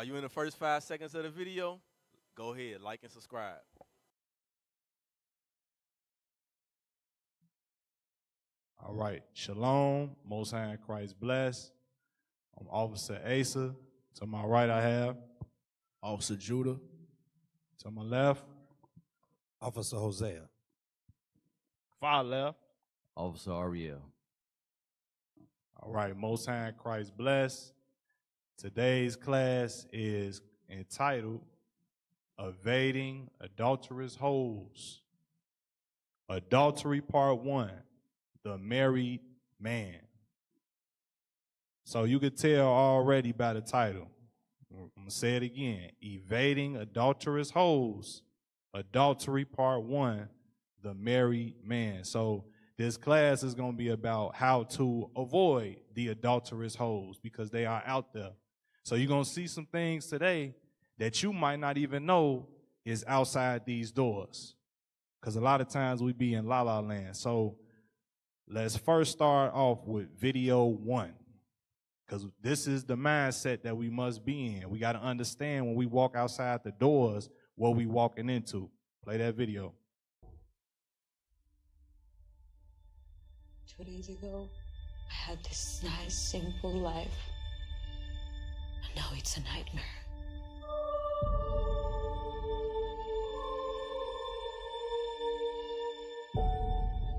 While you're in the first five seconds of the video, go ahead, like and subscribe. All right. Shalom. Most High in Christ bless. I'm Officer Asa. To my right, I have Officer Judah. to my left, Officer Hosea. far left. Officer Ariel. All right. Most High in Christ bless. Today's class is entitled Evading Adulterous Hoes. Adultery Part 1 The Married Man. So you could tell already by the title. I'm going to say it again Evading Adulterous Hoes. Adultery Part 1 The Married Man. So this class is going to be about how to avoid the adulterous holes because they are out there. So you're going to see some things today that you might not even know is outside these doors. Because a lot of times we be in la la land. So let's first start off with video one. Because this is the mindset that we must be in. We got to understand when we walk outside the doors what we walking into. Play that video. Two days ago, I had this nice, simple life. Now it's a nightmare.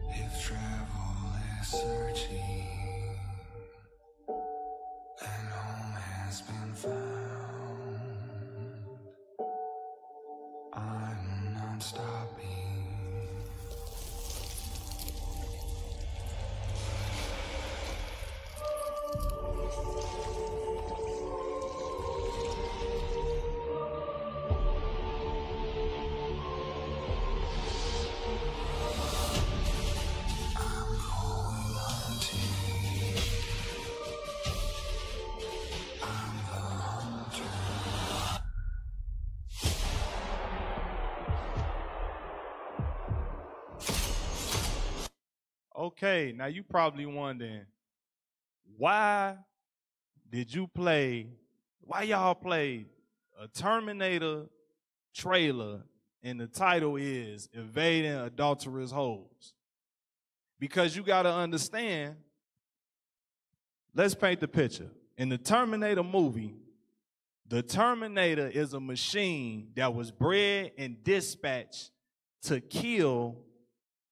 If travel is searching and home has been found, I'm not stopping. Okay, now you probably wondering why did you play? Why y'all play a Terminator trailer and the title is Evading Adulterous Hoes? Because you got to understand. Let's paint the picture. In the Terminator movie, the Terminator is a machine that was bred and dispatched to kill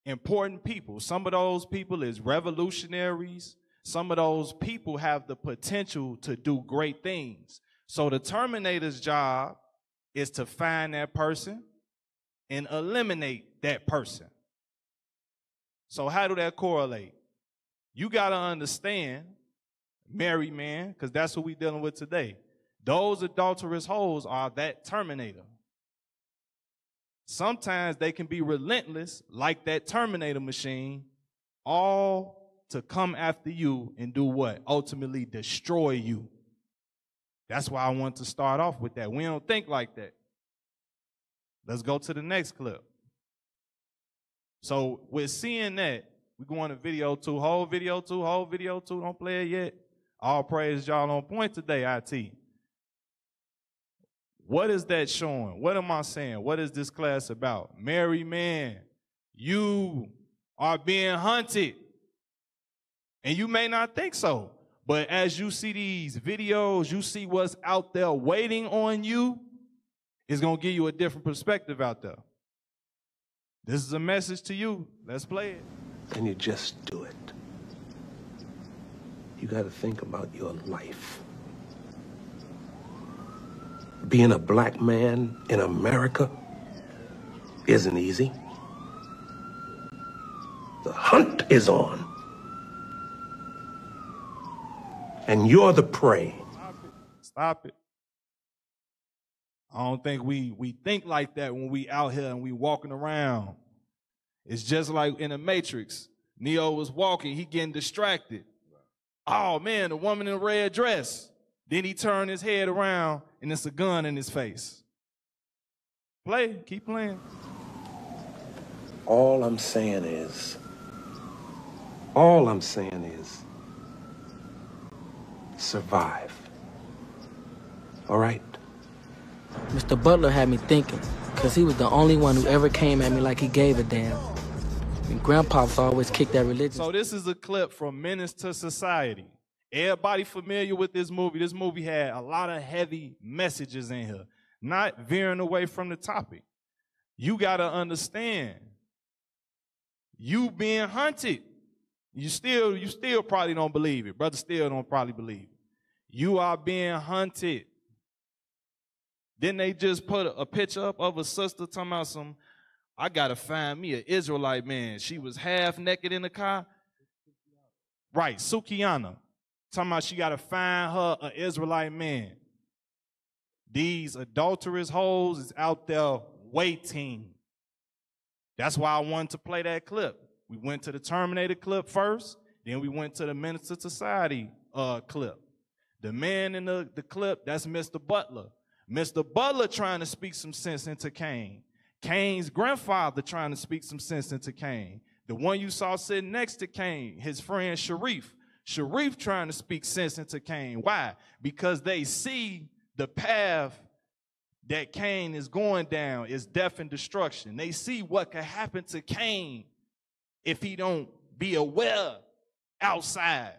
important people. Some of those people is revolutionaries. Some of those people have the potential to do great things. So the Terminator's job is to find that person and eliminate that person. So how do that correlate? You got to understand, married man, because that's what we dealing with today. Those adulterous holes are that Terminator. Sometimes they can be relentless, like that Terminator machine, all to come after you and do what? Ultimately destroy you. That's why I want to start off with that. We don't think like that. Let's go to the next clip. So with seeing that, we going to video two, whole video two, whole video two. Don't play it yet. All praise y'all on point today, IT. What is that showing? What am I saying? What is this class about? Mary man, you are being hunted. And you may not think so. But as you see these videos, you see what's out there waiting on you, it's going to give you a different perspective out there. This is a message to you. Let's play it. and you just do it. You got to think about your life. Being a black man in America isn't easy. The hunt is on. And you're the prey. Stop it. Stop it. I don't think we we think like that when we out here and we walking around. It's just like in the Matrix. Neo was walking, he getting distracted. Oh man, the woman in the red dress. Then he turned his head around and it's a gun in his face. Play, keep playing. All I'm saying is, all I'm saying is, survive. All right? Mr. Butler had me thinking, because he was the only one who ever came at me like he gave a damn. And Grandpa's always kicked that religion. So this is a clip from Menace to Society. Everybody familiar with this movie? This movie had a lot of heavy messages in here, not veering away from the topic. You got to understand, you being hunted. You still, you still probably don't believe it. Brother still don't probably believe it. You are being hunted. Then they just put a, picture up of a sister talking about some, I gotta find me an Israelite man. She was half naked in the car. Right, Sukiana. Talking about she gotta find her an Israelite man. These adulterous hoes is out there waiting. That's why I wanted to play that clip. We went to the Terminator clip first, then we went to the Menace to Society uh, clip. The man in the, the clip, that's Mr. Butler. Mr. Butler trying to speak some sense into Caine. Caine's grandfather trying to speak some sense into Caine. The one you saw sitting next to Caine, his friend Sharif. Sharif trying to speak sense into Caine. Why? Because they see the path that Caine is going down is death and destruction. They see what could happen to Caine if he don't be aware outside.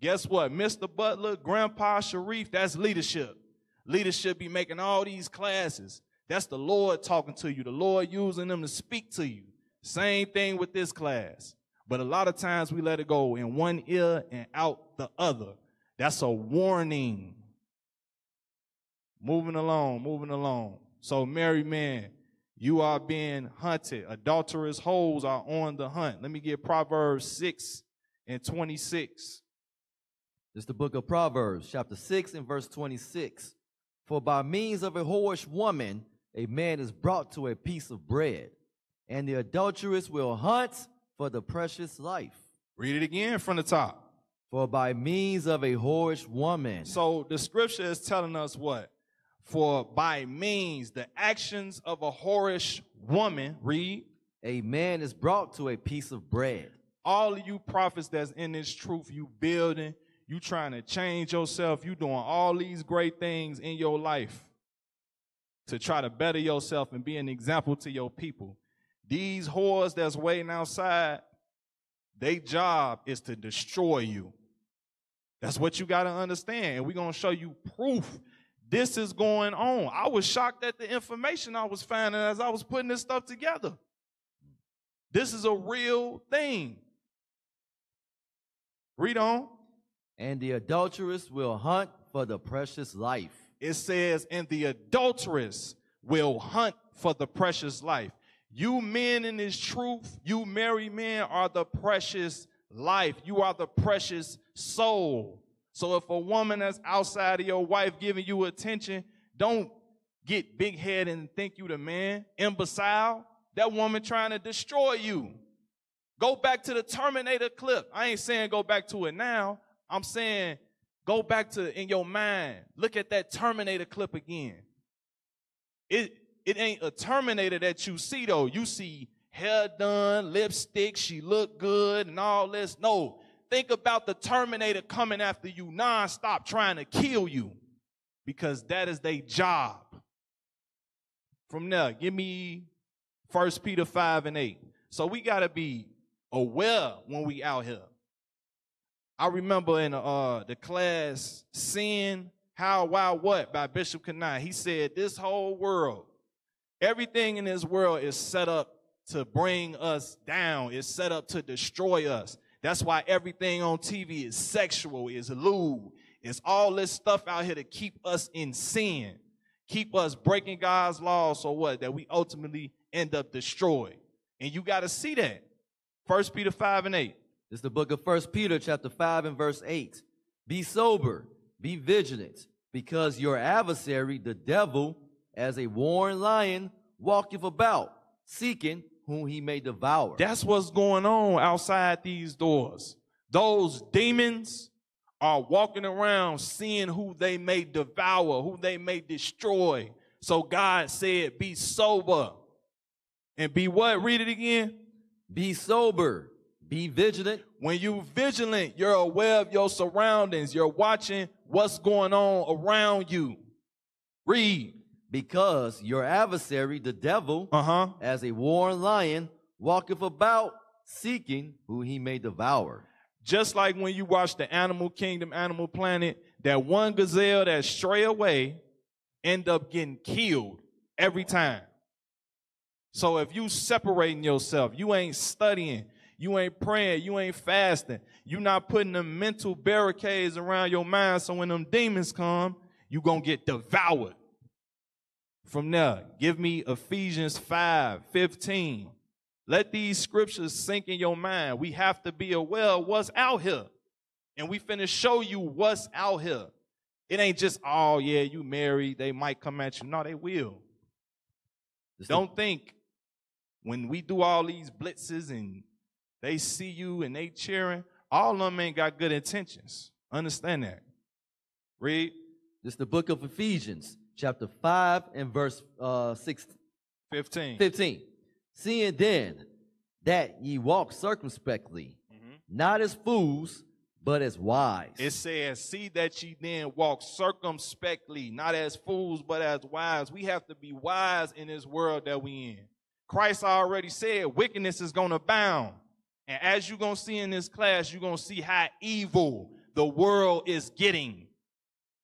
Guess what? Mr. Butler, Grandpa Sharif, that's leadership. Leadership be making all these classes. That's the Lord talking to you, the Lord using them to speak to you. Same thing with this class. But a lot of times we let it go in one ear and out the other. That's a warning. Moving along, moving along. So, married man, you are being hunted. Adulterous hoes are on the hunt. Let me get Proverbs 6 and 26. This is the book of Proverbs, chapter 6 and verse 26. For by means of a whorish woman, a man is brought to a piece of bread, and the adulteress will hunt for the precious life. Read it again from the top. For by means of a whorish woman. So the scripture is telling us what? For by means, the actions of a whorish woman, read, a man is brought to a piece of bread. all of you prophets that's in this truth, you building, you trying to change yourself, you doing all these great things in your life to try to better yourself and be an example to your people. These whores that's waiting outside, their job is to destroy you. That's what you got to understand. And we're going to show you proof this is going on. I was shocked at the information I was finding as I was putting this stuff together. This is a real thing. Read on. And the adulteress will hunt for the precious life. It says, and the adulteress will hunt for the precious life. You men in this truth, you married men are the precious life. You are the precious soul. So if a woman that's outside of your wife giving you attention, don't get big head and think you the man. Imbecile. That woman trying to destroy you. Go back to the Terminator clip. I ain't saying go back to it now. I'm saying go back to in your mind. Look at that Terminator clip again. It it ain't a Terminator that you see though. You see hair done, lipstick, she look good and all this. No, think about the Terminator coming after you nonstop trying to kill you because that is their job. From there, give me First Peter 5 and 8. So we got to be aware when we out here. I remember in uh, the class Sin, How, Why, What by Bishop Kanai. He said, This whole world, everything in this world is set up to bring us down, it's set up to destroy us. That's why everything on TV is sexual, is lewd, it's all this stuff out here to keep us in sin, keep us breaking God's laws, so what? That we ultimately end up destroyed. And you got to see that. First Peter 5 and 8. This is the book of First Peter, chapter 5 and verse 8. Be sober, be vigilant, because your adversary, the devil, as a warring lion, walketh about, seeking whom he may devour. That's what's going on outside these doors. Those demons are walking around seeing who they may devour, who they may destroy. So God said, be sober. And be what? Read it again. Be sober, be vigilant. When you vigilant, you're aware of your surroundings. You're watching what's going on around you. Read. Because your adversary, the devil, Uh-huh. as a roaring lion, walketh about seeking who he may devour. Just like when you watch the Animal Kingdom, Animal Planet, that one gazelle that stray away end up getting killed every time. So if you separating yourself, you ain't studying, you ain't praying, you ain't fasting, you not putting the mental barricades around your mind so when them demons come, you gonna get devoured. From there, give me Ephesians 5, 15. Let these scriptures sink in your mind. We have to be aware of what's out here. And we finna show you what's out here. It ain't just, oh yeah, you married, they might come at you. No, they will. The- Don't think when we do all these blitzes and they see you and they cheering, all of them ain't got good intentions. Understand that. Read This the book of Ephesians, chapter 5 and verse uh, 6, 15. 15. Seeing then that ye walk circumspectly, not as fools, but as wise. It says, See that ye then walk circumspectly, not as fools, but as wise. We have to be wise in this world that we in. Christ already said wickedness is going to abound. And as you're going to see in this class, you're going to see how evil the world is getting.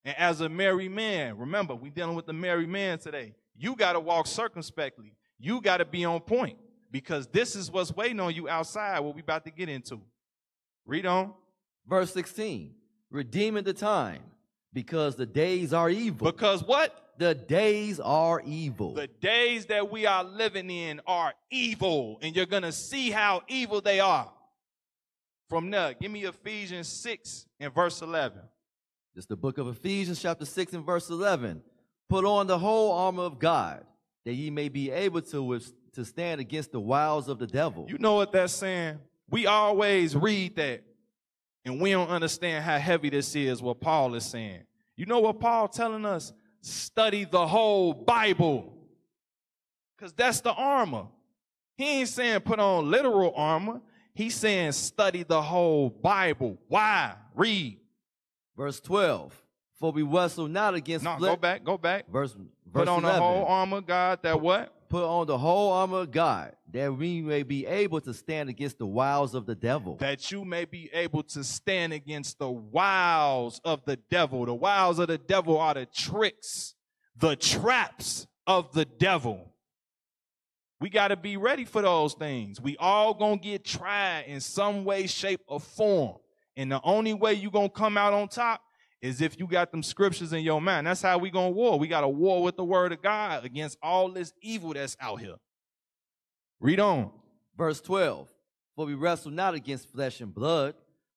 And as a married man, remember, we dealing with the married man today. You got to walk circumspectly. You got to be on point because this is what's waiting on you outside, what we about to get into. Read on. Verse 16. Redeeming the time, because the days are evil. Because what? the days are evil. The days that we are living in are evil, and you're going to see how evil they are. From there, give me Ephesians 6 and verse 11. Is the book of Ephesians, chapter 6 and verse 11. Put on the whole armor of God, that ye may be able to, to stand against the wiles of the devil. You know what that's saying? We always read that, and we don't understand how heavy this is, what Paul is saying. You know what Paul telling us? Study the whole Bible. Because that's the armor. He ain't saying put on literal armor. He's saying study the whole Bible. Why? Read. Verse 12. For we wrestle not against No, fle- go back, go back. Verse, verse Put on 11. the whole armor, of God, that what? Put on the whole armor of God, that we may be able to stand against the wiles of the devil. That you may be able to stand against the wiles of the devil. The wiles of the devil are the tricks, the traps of the devil. We got to be ready for those things. We all going to get tried in some way, shape, or form. And the only way you going to come out on top is if you got them scriptures in your mind. That's how we going to war. We got to war with the word of God against all this evil that's out here. Read on. Verse 12. For we wrestle not against flesh and blood,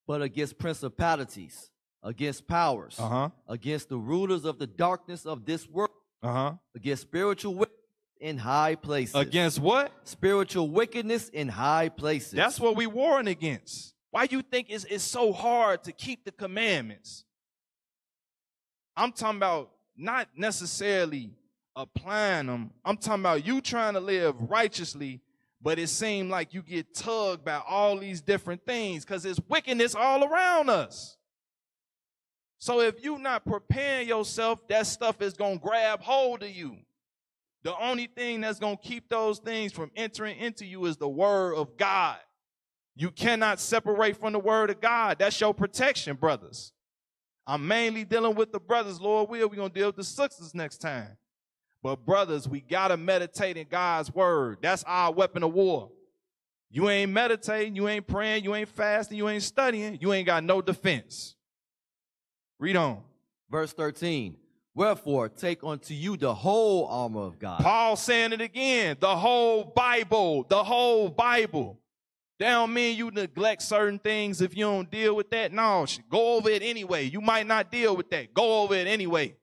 but against principalities, against powers, Uh-huh. against the rulers of the darkness of this world, Uh-huh. against spiritual wickedness in high places. Against what? spiritual wickedness in high places. That's what we warring against. Why you think it's, it's so hard to keep the commandments? I'm talking about not necessarily applying them. I'm talking about you trying to live righteously, but it seems like you get tugged by all these different things because there's wickedness all around us. So if you're not preparing yourself, that stuff is going to grab hold of you. The only thing that's going to keep those things from entering into you is the word of God. You cannot separate from the word of God. That's your protection, brothers. I'm mainly dealing with the brothers. Lord will, we're going to deal with the sisters next time. But brothers, we got to meditate in God's word. That's our weapon of war. You ain't meditating, you ain't praying, you ain't fasting, you ain't studying, you ain't got no defense. Read on. Verse 13. Wherefore, take unto you the whole armor of God. Paul saying it again. The whole Bible. The whole Bible. That don't mean you neglect certain things if you don't deal with that. No, go over it anyway. You might not deal with that. Go over it anyway.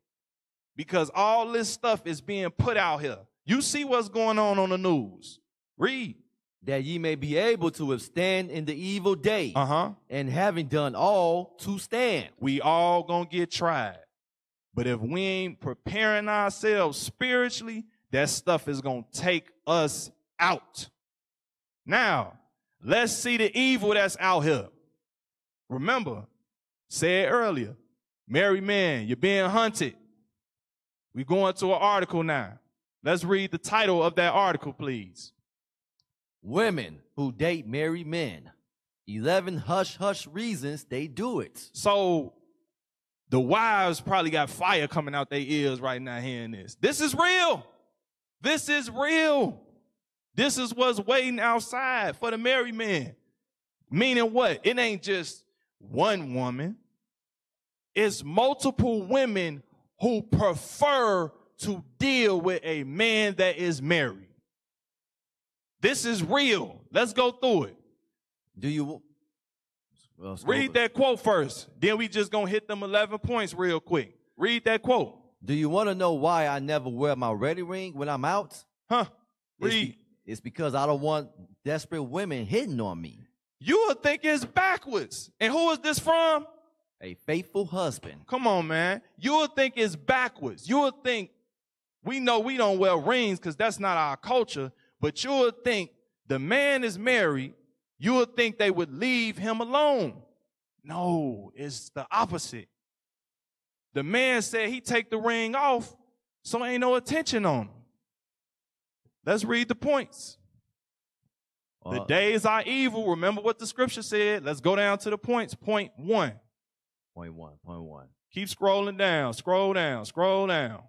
Because all this stuff is being put out here. You see what's going on on the news. Read. that ye may be able to withstand in the evil day, Uh huh. and having done all to stand. We all gonna get tried. But if we ain't preparing ourselves spiritually, that stuff is gonna take us out. Now, let's see the evil that's out here. Remember, said earlier, married man, you're being hunted. We going to an article now. Let's read the title of that article, please. Women who date married men. 11 hush hush reasons they do it. So the wives probably got fire coming out their ears right now hearing this. This is real. This is real. This is what's waiting outside for the married man. Meaning what? It ain't just one woman. It's multiple women who prefer to deal with a man that is married. This is real. Let's go through it. Do you well, Read that quote first. Then we just gonna hit them 11 points real quick. Read that quote. Do you want to know why I never wear my wedding ring when I'm out? Huh? Read. It's because I don't want desperate women hitting on me. You would think it's backwards. And who is this from? A faithful husband. Come on, man. You would think it's backwards. You would think we know we don't wear rings because that's not our culture, but you would think the man is married, you would think they would leave him alone. No, it's the opposite. The man said he take the ring off, so ain't no attention on him. Let's read the points. The Uh, days are evil. Remember what the scripture said. Let's go down to the points. Point one. Point one, point one. Keep scrolling down, scroll down, scroll down.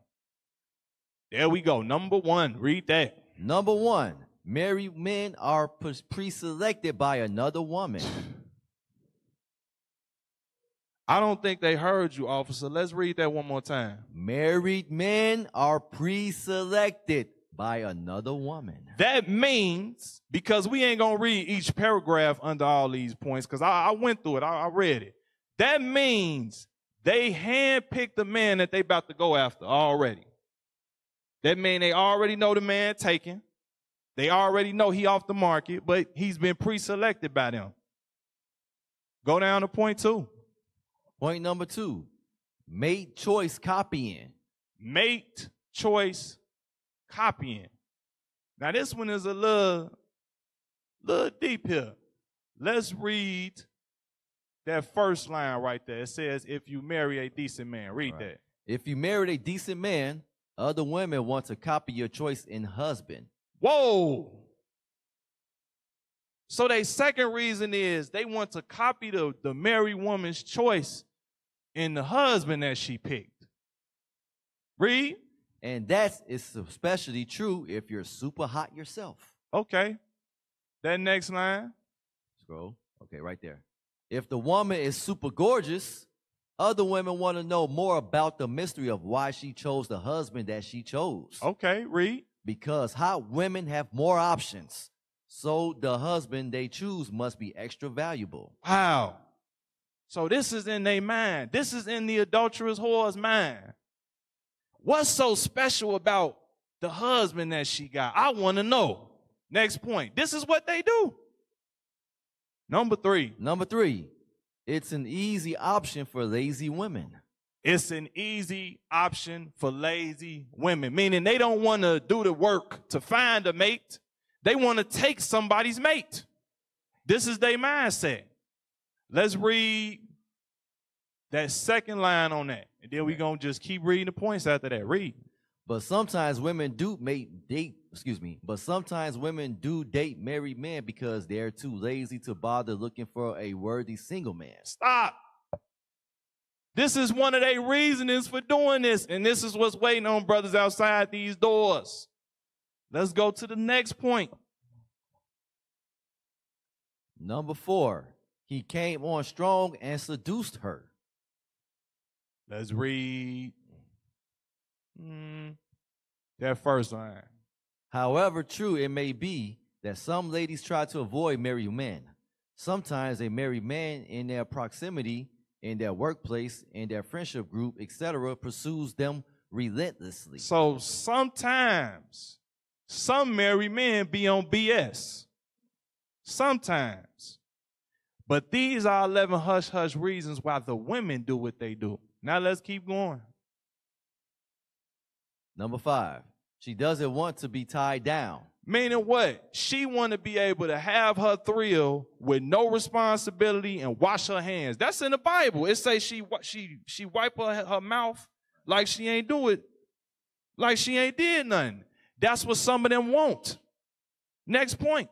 There we go. Number one. Read that. Number one, married men are pre-selected by another woman. I don't think they heard you, officer. Let's read that one more time. Married men are pre-selected by another woman. That means, because we ain't going to read each paragraph under all these points, because I, I went through it, I, I read it. That means they handpicked the man that they about to go after already. That means they already know the man taken. They already know he off the market, but he's been pre-selected by them. Go down to point two. Point number two, mate choice copying. mate choice copying. Now this one is a little, little deep here. Let's read that first line right there. It says, "If you marry a decent man." Read Right. that. If you married a decent man, other women want to copy your choice in husband. Whoa. So their second reason is they want to copy the, the married woman's choice in the husband that she picked. Read. And that is especially true if you're super hot yourself. Okay. That next line. Scroll. Okay, right there. If the woman is super gorgeous, other women want to know more about the mystery of why she chose the husband that she chose. Okay. Read. Because hot women have more options. So the husband they choose must be extra valuable. Wow. So this is in their mind. This is in the adulterous whore's mind. What's so special about the husband that she got? I want to know. Next point. This is what they do. Number three. Number three, it's an easy option for lazy women. It's an easy option for lazy women, meaning they don't want to do the work to find a mate. They want to take somebody's mate. This is their mindset. Let's read that second line on that. And then we're going to just keep reading the points after that. Read. But sometimes women do mate date, excuse me, but sometimes women do date married men because they're too lazy to bother looking for a worthy single man. Stop. This is one of their reasonings for doing this. And this is what's waiting on brothers outside these doors. Let's go to the next point. Number four, he came on strong and seduced her. Let's read mm, that first line. However true it may be that some ladies try to avoid married men. Sometimes a married man in their proximity, in their workplace, in their friendship group, etc., pursues them relentlessly. So sometimes some married men be on BS. Sometimes. But these are 11 hush hush reasons why the women do what they do. Now let's keep going. Number five, she doesn't want to be tied down. Meaning what? She want to be able to have her thrill with no responsibility and wash her hands. That's in the Bible. It says she she she wipe her, her mouth like she ain't do it like she ain't did nothing. That's what some of them want. Next point.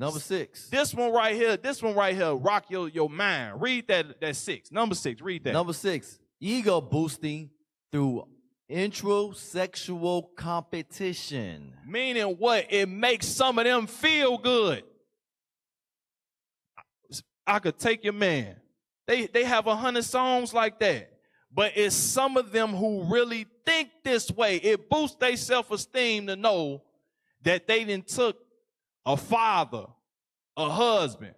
Number six. This one right here, this one right here, rock your, your mind. Read that that six. Number six, read that. Number six. Ego boosting through intrasexual competition. Meaning what? It makes some of them feel good. I could take your man. They they have a hundred songs like that. But it's some of them who really think this way. It boosts their self-esteem to know that they didn't took a father, a husband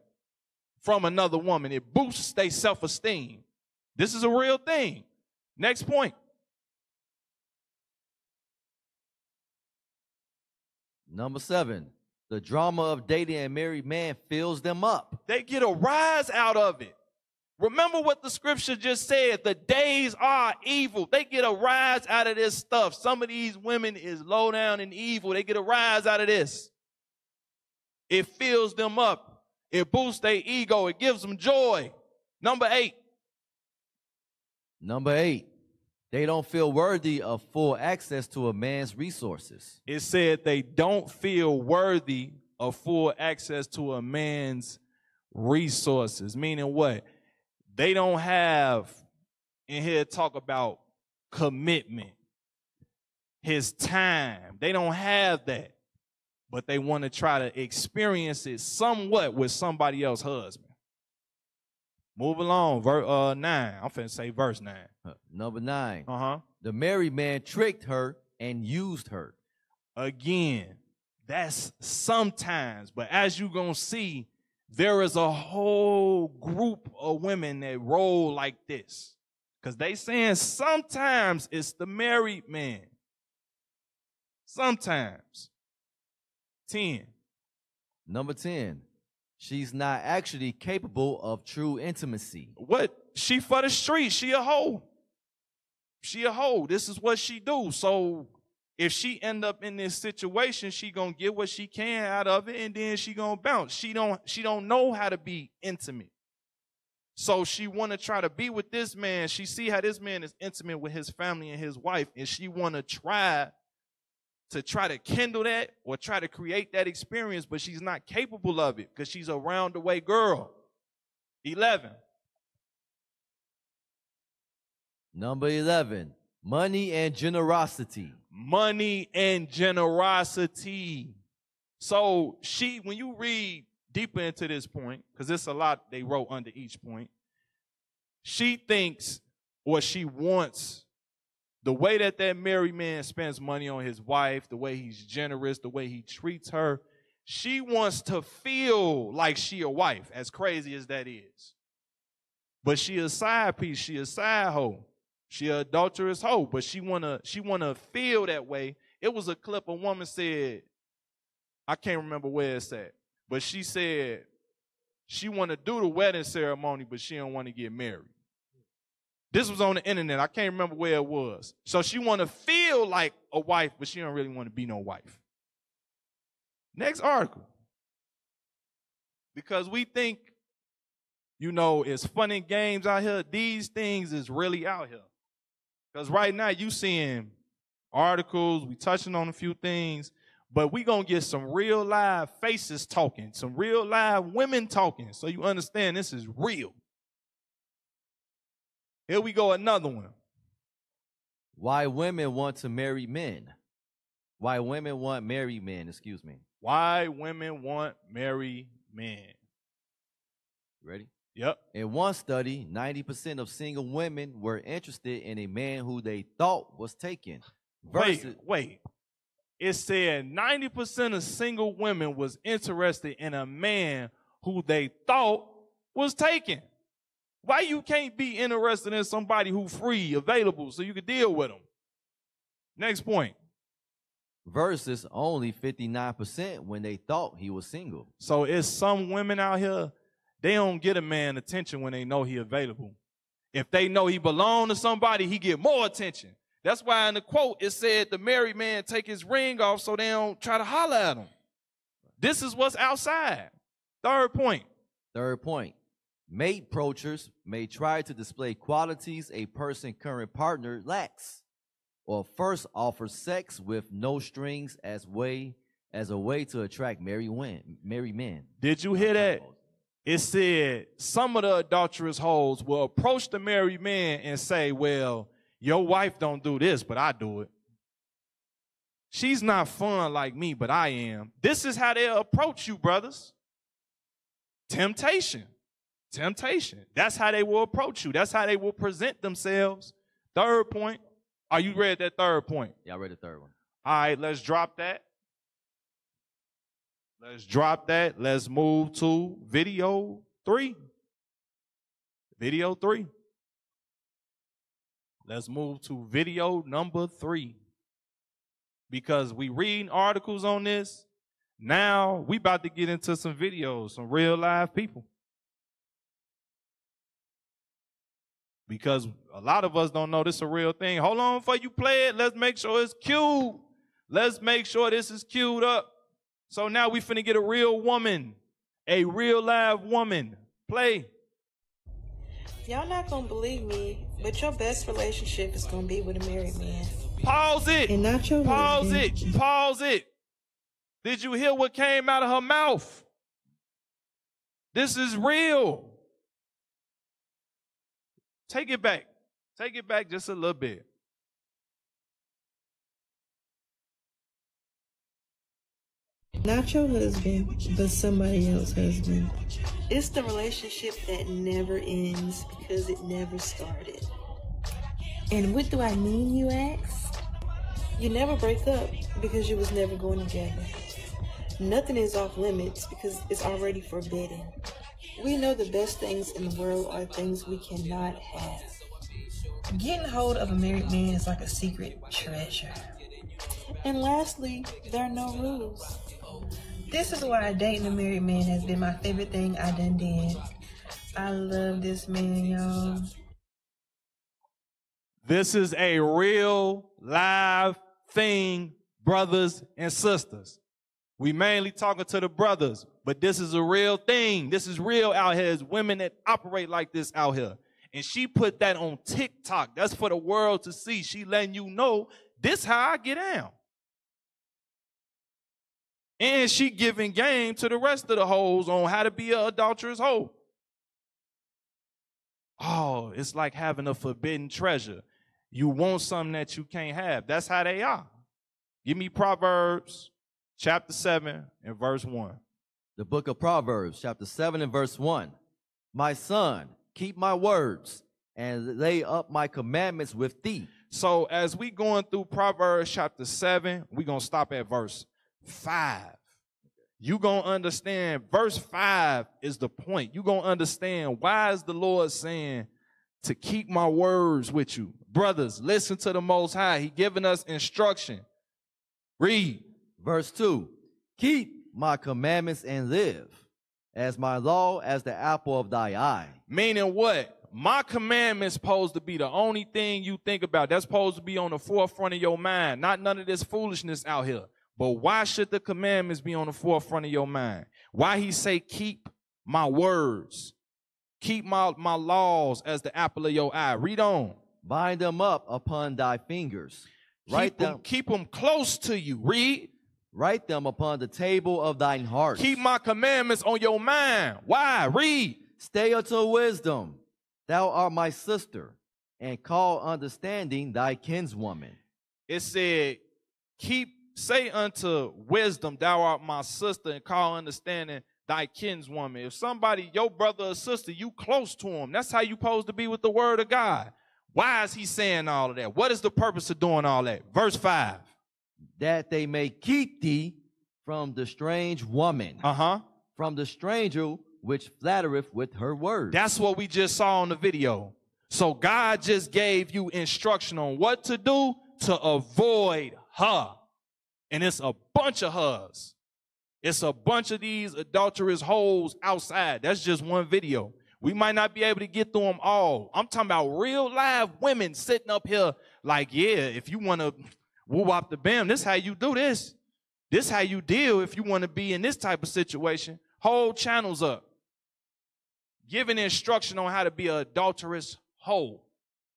from another woman. It boosts their self-esteem. This is a real thing. Next point. Number seven. The drama of dating a married man fills them up. They get a rise out of it. Remember what the scripture just said. The days are evil. They get a rise out of this stuff. Some of these women is low down and evil. They get a rise out of this. It fills them up. It boosts their ego. It gives them joy. Number eight. Number eight. They don't feel worthy of full access to a man's resources. It said they don't feel worthy of full access to a man's resources. Meaning what? They don't have in here talk about commitment, his time. They don't have that. But they want to try to experience it somewhat with somebody else's husband. Move along, verse uh, nine. I'm finna say verse nine. Uh, Number nine. Uh huh. The married man tricked her and used her. Again, that's sometimes, but as you gonna see, there is a whole group of women that roll like this. Cause they saying sometimes it's the married man. Sometimes. 10. Number 10. She's not actually capable of true intimacy. What? She for the street. She a hoe. She a hoe. This is what she do. So if she end up in this situation, she gonna get what she can out of it, and then she gonna bounce. She don't. She don't know how to be intimate. So she want to try to be with this man. She see how this man is intimate with his family and his wife, and she want to try to try to kindle that or try to create that experience, but she's not capable of it because she's a round roundaway girl. 11. Number 11. Money and generosity. Money and generosity. So she, when you read deeper into this point, because it's a lot they wrote under each point, she thinks or she wants the way that that married man spends money on his wife, the way he's generous, the way he treats her, she wants to feel like she a wife, as crazy as that is. But she a side piece, she a side hoe. She a adulterous hoe, but she wanna she wanna feel that way. It was a clip a woman said, I can't remember where it's at, but she said she wanna do the wedding ceremony, but she don't want to get married. This was on the internet. I can't remember where it was. So she want to feel like a wife, but she don't really want to be no wife. Next article. Because we think, you know, it's fun and games out here. These things is really out here. Because right now you seeing articles, we touching on a few things, but we gonna get some real live faces talking, some real live women talking, so you understand this is real. Here we go, another one. Why women want to marry men. Why women want married men, excuse me. Why women want married men. Ready? Yep. In one study, 90% of single women were interested in a man who they thought was taken. Wait, wait. It said 90% of single women was interested in a man who they thought was taken. Why you can't be interested in somebody who free, available, so you can deal with them? Next point. versus only 59% when they thought he was single. So it's some women out here, they don't get a man attention when they know he available. If they know he belong to somebody, he get more attention. That's why in the quote it said the married man take his ring off so they don't try to holler at him. This is what's outside. Third point. Third point. Mate approachers may try to display qualities a person current partner lacks or first offer sex with no strings as way as a way to attract married men. Married men. Did you hear that? It said some of the adulterous hoes will approach the married man and say, Well, your wife don't do this, but I do it. She's not fun like me, but I am. This is how they'll approach you, brothers. Temptation. Temptation. That's how they will approach you. That's how they will present themselves. Third point. Are you read that third point? Yeah, I read the third one. All right, let's drop that. Let's drop that. Let's move to video three. Video three. Let's move to video number three. Because we reading articles on this. Now we about to get into some videos, some real live people. Because a lot of us don't know this is a real thing. Hold on before you play it. Let's make sure it's cued. Let's make sure this is queued up. So now we finna get a real woman, a real live woman. Play. Y'all not gonna believe me, but your best relationship is gonna be with a married man. Pause it. And not your Pause husband. it. Pause it. Did you hear what came out of her mouth? This is real. Take it back. Take it back just a little bit. Not your husband, but somebody else's husband. It's the relationship that never ends because it never started. And what do I mean, you ask? You never break up because you was never going together. Nothing is off limits because it's already forbidden. We know the best things in the world are things we cannot have. Getting hold of a married man is like a secret treasure. And lastly, there are no rules. This is why dating a married man has been my favorite thing I done did. I love this man, y'all. This is a real live thing, brothers and sisters. We mainly talking to the brothers, but this is a real thing. This is real out here. There's women that operate like this out here. And she put that on TikTok. That's for the world to see. She letting you know this how I get down. And she giving game to the rest of the hoes on how to be an adulterous hoe. Oh, it's like having a forbidden treasure. You want something that you can't have. That's how they are. Give me Proverbs chapter 7 and verse 1. The book of Proverbs, chapter 7 and verse 1. My son, keep my words and lay up my commandments with thee. So as we going through Proverbs chapter 7, we going to stop at verse 5. You going to understand verse 5 is the point. You going to understand why is the Lord saying to keep my words with you. Brothers, listen to the most high. He giving us instruction. Read. Verse 2 Keep my commandments and live, as my law as the apple of thy eye. Meaning what? My commandment's supposed to be the only thing you think about. That's supposed to be on the forefront of your mind. Not none of this foolishness out here. But why should the commandments be on the forefront of your mind? Why he say keep my words? Keep my, my laws as the apple of your eye. Read on. Bind them up upon thy fingers. Write keep them, them, keep them close to you. Read. Write them upon the table of thine heart. Keep my commandments on your mind. Why? Read. Stay unto wisdom. Thou art my sister, and call understanding thy kinswoman. It said, keep, say unto wisdom, thou art my sister, and call understanding thy kinswoman. If somebody, your brother or sister, you close to him, that's how you supposed to be with the word of God. Why is he saying all of that? What is the purpose of doing all that? Verse 5. That they may keep thee from the strange woman, Uh-huh. from the stranger which flattereth with her words. That's what we just saw in the video. So God just gave you instruction on what to do to avoid her. And it's a bunch of hers. It's a bunch of these adulterous holes outside. That's just one video. We might not be able to get through them all. I'm talking about real live women sitting up here like, yeah, if you want to woo up the bam, this is how you do this. This is how you deal if you want to be in this type of situation. Whole channels up giving instruction on how to be an adulterous hoe.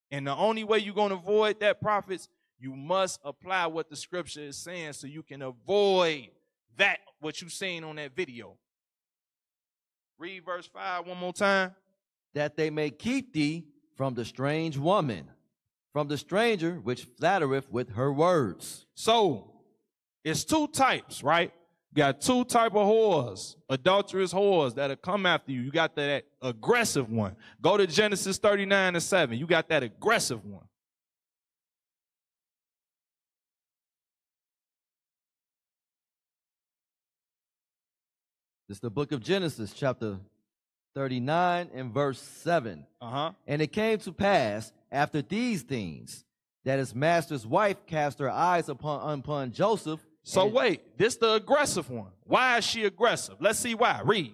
And the only way you're going to avoid that, prophets, You must apply what the scripture is saying so you can avoid that what you seen on that video. Read verse 5 one more time. that they may keep thee from the strange woman, from the stranger which flattereth with her words. So it's two types, right? You got two type of whores, adulterous whores that'll come after you. You got that aggressive one. Go to Genesis 39 and 7. You got that aggressive one. It's the book of Genesis, chapter 39 and verse 7. Uh-huh. And it came to pass after these things that his master's wife cast her eyes upon, upon Joseph. So wait, this the aggressive one. Why is she aggressive? Let's see why. Read.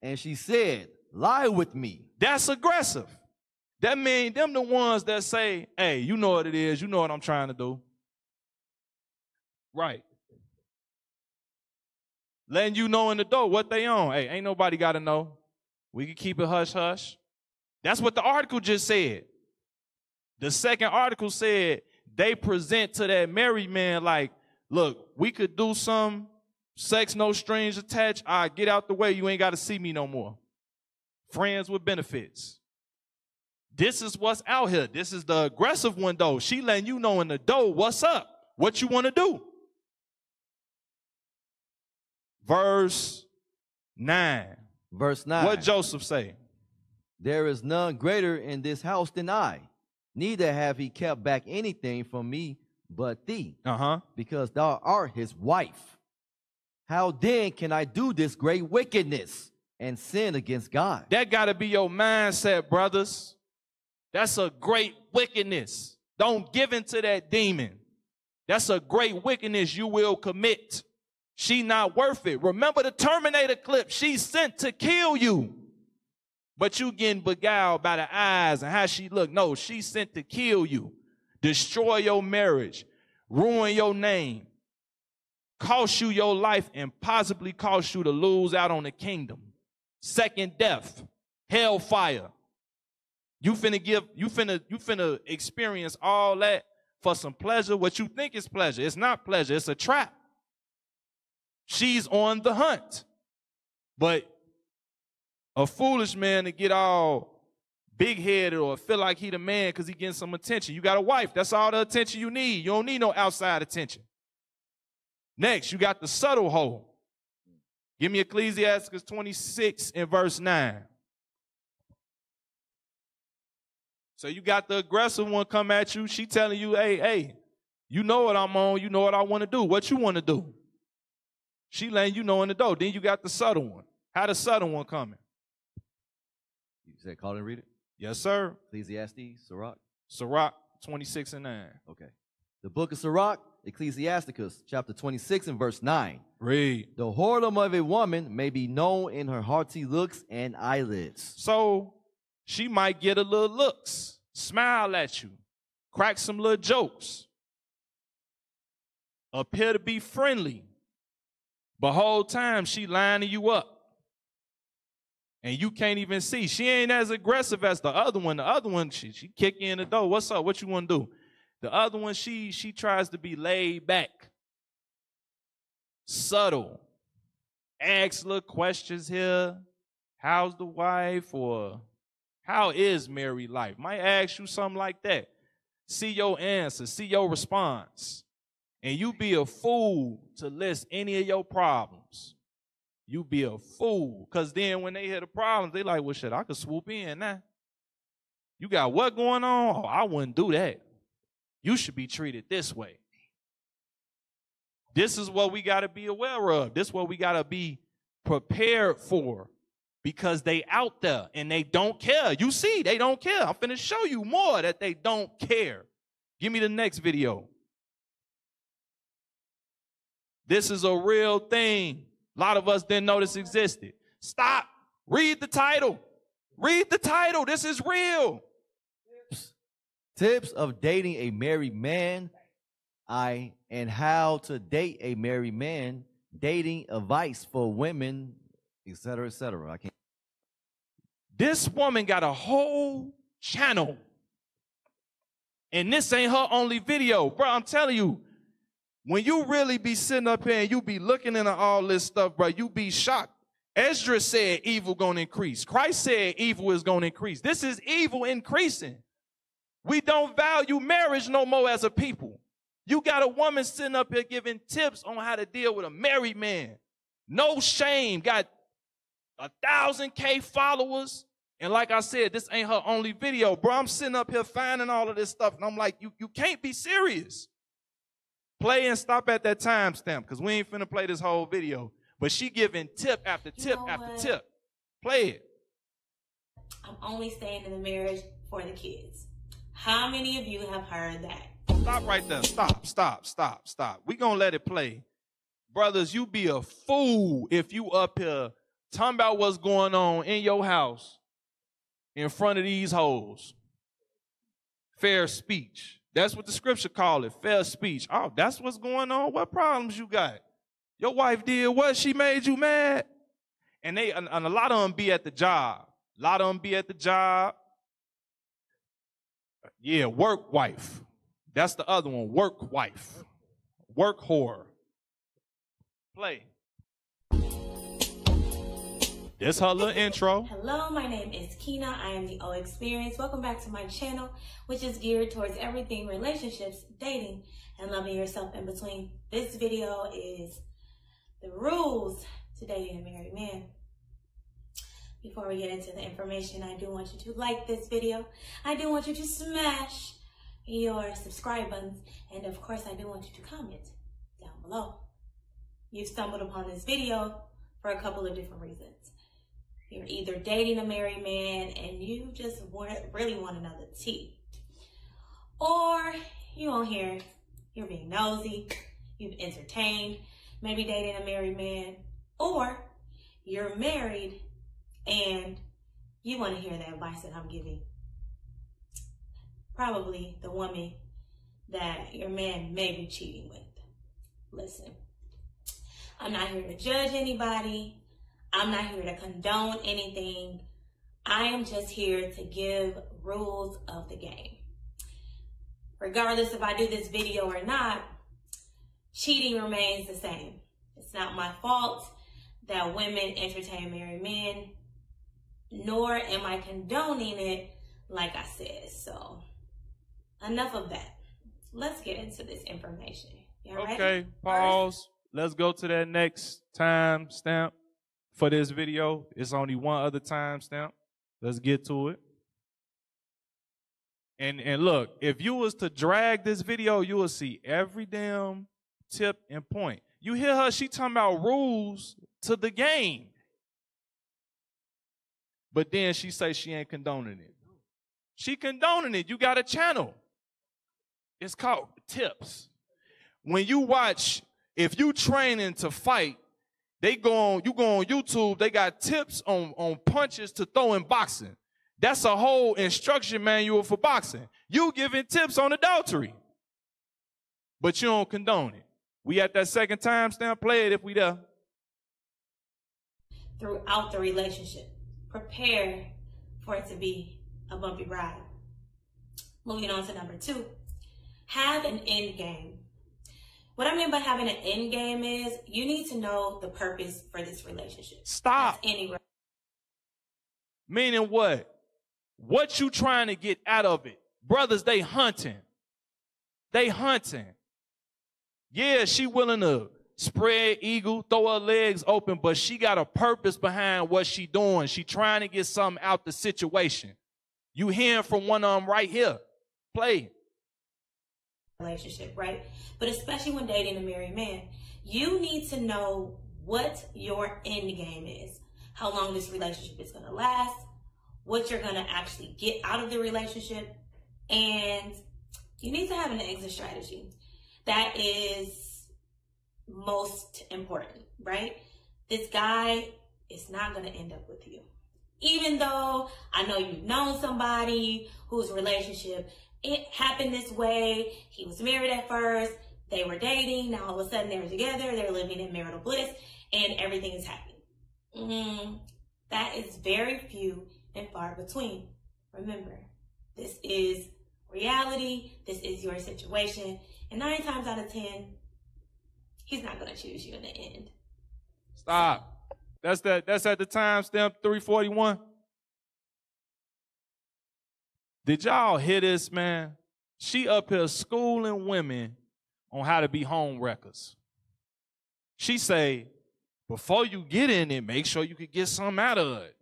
And she said, Lie with me. That's aggressive. That mean them the ones that say, hey, you know what it is, you know what I'm trying to do. Right. Letting you know in the door what they on. Hey, ain't nobody gotta know. We can keep it hush hush. That's what the article just said. The second article said they present to that married man like, look, we could do some sex, no strings attached. I get out the way. You ain't got to see me no more. Friends with benefits. This is what's out here. This is the aggressive one though. She letting you know in the door what's up, what you want to do. Verse 9. Verse 9. What Joseph say? There is none greater in this house than I. Neither have he kept back anything from me but thee, Uh-huh. because thou art his wife. How then can I do this great wickedness and sin against God? That got to be your mindset, brothers. That's a great wickedness. Don't give in to that demon. That's a great wickedness you will commit. She not worth it. Remember the Terminator clip. She's sent to kill you. But you getting beguiled by the eyes and how she look. No, she's sent to kill you. Destroy your marriage. Ruin your name. Cost you your life and possibly cost you to lose out on the kingdom. Second death. Hellfire. You finna give, you finna, you finna experience all that for some pleasure. What you think is pleasure. It's not pleasure. It's a trap. She's on the hunt. But a foolish man to get all big headed or feel like he the man because he getting some attention. You got a wife. That's all the attention you need. You don't need no outside attention. Next, you got the subtle hole. Give me Ecclesiasticus 26 and verse 9. So you got the aggressive one come at you. She telling you, hey, hey, you know what I'm on. You know what I want to do. What you want to do? She letting you know in the door. Then you got the subtle one. How the subtle one coming? You said, call and read it? Yes, sir. Ecclesiastes, Sirach. Sirach 26 and 9. Okay. The book of Sirach, Ecclesiasticus, chapter 26 and verse 9. Read. The whoredom of a woman may be known in her haughty looks and eyelids. So she might get a little looks, smile at you, crack some little jokes, appear to be friendly, but whole time she lining you up. And you can't even see. She ain't as aggressive as the other one. The other one, she, she kick you in the door. What's up? What you want to do? The other one, she she tries to be laid back, subtle, ask little questions here. How's the wife? Or how is married life? Might ask you something like that. See your answer, see your response. And you be a fool to list any of your problems. You be a fool. Cause then when they hear the problems, they like, well shit, I could swoop in now. You got what going on? Oh, I wouldn't do that. You should be treated this way. This is what we got to be aware of. This is what we got to be prepared for because they out there and they don't care. You see, they don't care. I'm finna show you more that they don't care. Give me the next video. This is a real thing. A lot of us didn't know this existed. Stop. Read the title. Read the title. This is real. Tips of dating a married man. I and how to date a married man. Dating advice for women, etc., etc. I can't. This woman got a whole channel And this ain't her only video. Bro, I'm telling you, when you really be sitting up here and you be looking into all this stuff, bro, you be shocked. Ezra said evil gonna increase. Christ said evil is gonna increase. This is evil increasing. We don't value marriage no more as a people. You got a woman sitting up here giving tips on how to deal with a married man. No shame. Got a thousand K followers. And like I said, this ain't her only video. Bro, I'm sitting up here finding all of this stuff. And I'm like, you, you can't be serious. Play and stop at that timestamp because we ain't finna play this whole video. But she giving tip after You tip know after what? tip. Play it. I'm only staying in the marriage for the kids. How many of you have heard that? Stop right there. Stop, stop, stop, stop. We gonna let it play. Brothers, you be a fool if you up here talking about what's going on in your house in front of these hoes. Fair speech. That's what the scripture call it. Fair speech. Oh, that's what's going on. What problems you got? Your wife did what? She made you mad? And they and, and a lot of them be at the job. A lot of them be at the job. Yeah, work wife. That's the other one, work wife. Work whore. Play. This her little intro. Hello, my name is Kina. I am the O Experience. Welcome back to my channel, which is geared towards everything relationships, dating, and loving yourself in between. This video is the rules to dating a married man. Before we get into the information, I do want you to like this video. I do want you to smash your subscribe buttons. And of course, I do want you to comment down below. You've stumbled upon this video for a couple of different reasons. You're either dating a married man and you just want, really want another tea. Or you on here, you're being nosy, you've entertained, maybe dating a married man. Or you're married and you want to hear the advice that I'm giving. Probably the woman that your man may be cheating with. Listen, I'm not here to judge anybody. I'm not here to condone anything. I am just here to give rules of the game. Regardless if I do this video or not, cheating remains the same. It's not my fault that women entertain married men, nor am I condoning it like I said. So, enough of that. Let's get into this information. Y'all ready? Okay, pause. Let's go to that next time stamp for this video. It's only one other time stamp. Let's get to it. And and look, if you was to drag this video, you will see every damn tip and point. You hear her, she talking about rules to the game. But then she say she ain't condoning it. She condoning it. You got a channel. It's called tips. When you watch, if you training to fight, they go on, you go on YouTube, they got tips on, on punches to throw in boxing. That's a whole instruction manual for boxing. You giving tips on adultery. But you don't condone it. We at that second time stamp, play it if we there. throughout the relationship. Prepare for it to be a bumpy ride. Moving on to number two, have an end game. What I mean by having an end game is you need to know the purpose for this relationship. Stop. That's any Meaning what? What you trying to get out of it? Brothers, they hunting. They hunting. Yeah, she willing to spread eagle, throw her legs open, but she got a purpose behind what she doing. She trying to get something out the situation. You hearing from one of them right here. Play. Relationship, right? But especially when dating a married man, you need to know what your end game is, how long this relationship is going to last, what you're going to actually get out of the relationship, and you need to have an exit strategy. That is most important, right? This guy is not going to end up with you. Even though I know you've known somebody whose relationship it happened this way. He was married at first. They were dating. Now all of a sudden they're together. They're living in marital bliss and everything is happy. Mm, that is very few and far between. Remember, this is reality. This is your situation. And nine times out of ten, he's not going to choose you in the end. Stop. That's that. That's at the time stamp 341. Did y'all hear this, man? She up here schooling women on how to be home wreckers. She say, before you get in it, make sure you can get something out of it.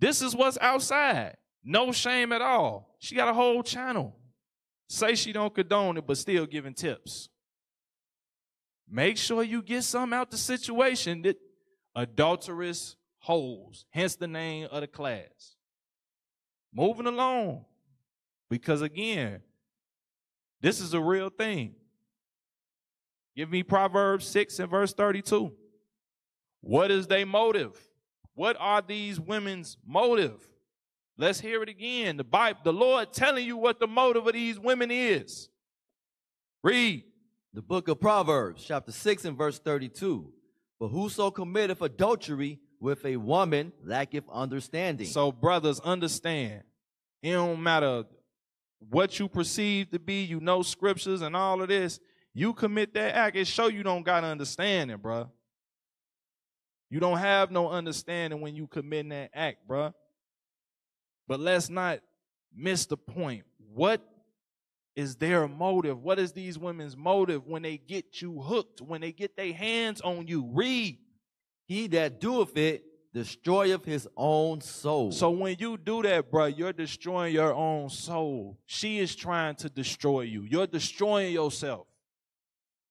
This is what's outside. No shame at all. She got a whole channel. Say she don't condone it, but still giving tips. Make sure you get something out the situation that adulterous hoes, hence the name of the class. Moving along. Because again, this is a real thing. Give me Proverbs 6 and verse 32. What is their motive? What are these women's motive? Let's hear it again. The Bible, the Lord telling you what the motive of these women is. Read. The book of Proverbs, chapter 6 and verse 32. But whoso committeth adultery with a woman lacketh understanding. So, brothers, understand. It don't matter what you perceive to be, you know scriptures and all of this. You commit that act, it show you don't got understanding, bruh. You don't have no understanding when you commit that act, bruh. But let's not miss the point. What is their motive? What is these women's motive when they get you hooked, when they get their hands on you? Read. He that doeth it destroyeth his own soul. So when you do that, bro, you're destroying your own soul. She is trying to destroy you. You're destroying yourself.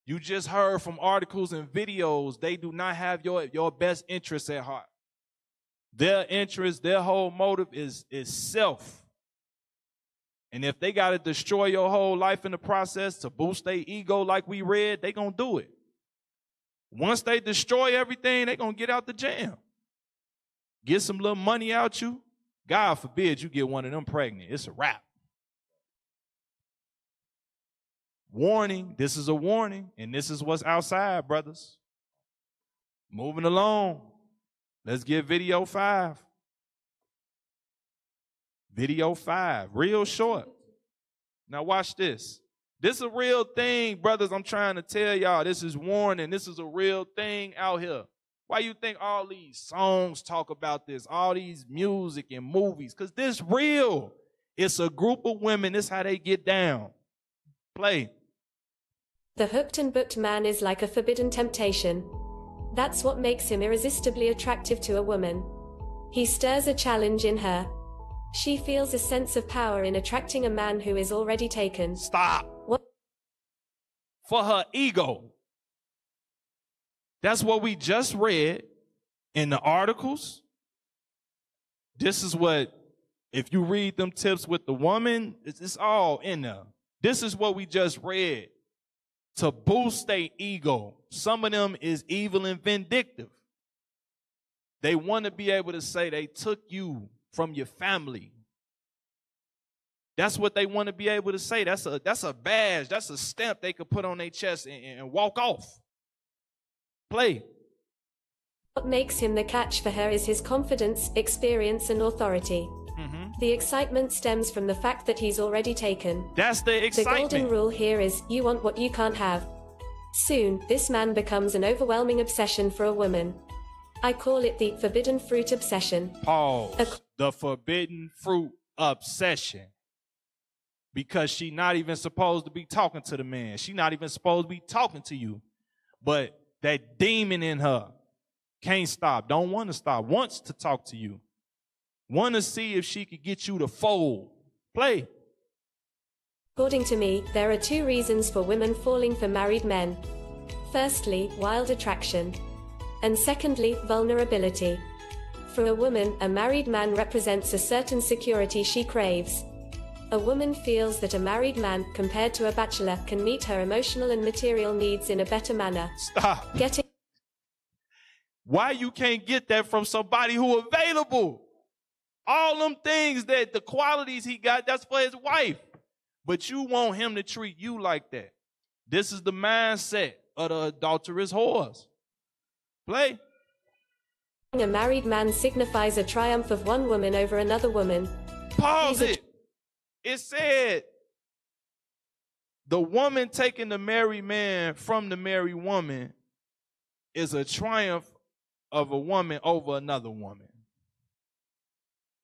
You just heard from articles and videos, they do not have your, your best interests at heart. Their interest, their whole motive is, is self. And if they got to destroy your whole life in the process to boost their ego like we read, they going to do it. Once they destroy everything, they going to get out the jam. Get some little money out you. God forbid you get one of them pregnant. It's a wrap. Warning, this is a warning, and this is what's outside, brothers. Moving along. Let's get video five. Video five, real short. Now, watch this. This is a real thing, brothers. I'm trying to tell y'all. This is warning. This is a real thing out here. Why you think all these songs talk about this, all these music and movies? Because this real. It's a group of women. This how they get down. Play. The hooked and booked man is like a forbidden temptation. That's what makes him irresistibly attractive to a woman. He stirs a challenge in her. She feels a sense of power in attracting a man who is already taken. Stop. For her ego. That's what we just read in the articles. This is what, if you read them tips with the woman, it's, it's all in there. This is what we just read to boost their ego. Some of them is evil and vindictive. They want to be able to say they took you from your family. That's what they want to be able to say. That's a that's a badge. That's a stamp they could put on their chest and, and walk off. Play. What makes him the catch for her is his confidence, experience, and authority. Mm-hmm. The excitement stems from the fact that he's already taken. That's the excitement. The golden rule here is you want what you can't have. Soon, this man becomes an overwhelming obsession for a woman. I call it the forbidden fruit obsession. Pause. The forbidden fruit obsession. Because she not even supposed to be talking to the man. She not even supposed to be talking to you. But that demon in her can't stop. Don't want to stop. Wants to talk to you. Want to see if she could get you to fold. Play. According to me, there are two reasons for women falling for married men. Firstly, wild attraction. And secondly, vulnerability. For a woman, a married man represents a certain security she craves. A woman feels that a married man, compared to a bachelor, can meet her emotional and material needs in a better manner. Stop. Getting Why you can't get that from somebody who available? All them things that the qualities he got, that's for his wife. But you want him to treat you like that. This is the mindset of the adulterous whores. Play. a married man signifies a triumph of one woman over another woman. Pause it. It said the woman taking the married man from the married woman is a triumph of a woman over another woman.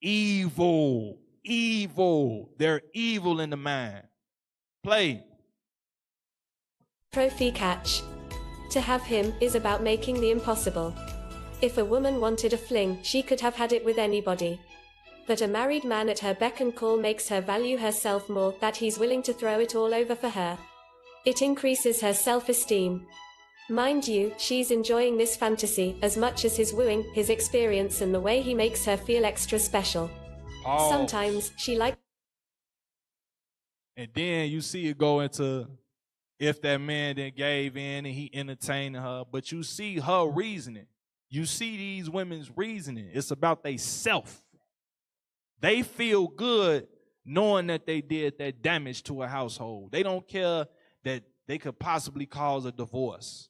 Evil, evil. They're evil in the mind. Play. Trophy catch. To have him is about making the impossible. If a woman wanted a fling, she could have had it with anybody. But a married man at her beck and call makes her value herself more, that he's willing to throw it all over for her. It increases her self esteem. Mind you, she's enjoying this fantasy as much as his wooing, his experience, and the way he makes her feel extra special. Sometimes she likes. And then you see it go into if that man then gave in and he entertained her, but you see her reasoning. You see these women's reasoning. It's about they self. They feel good knowing that they did that damage to a household. They don't care that they could possibly cause a divorce.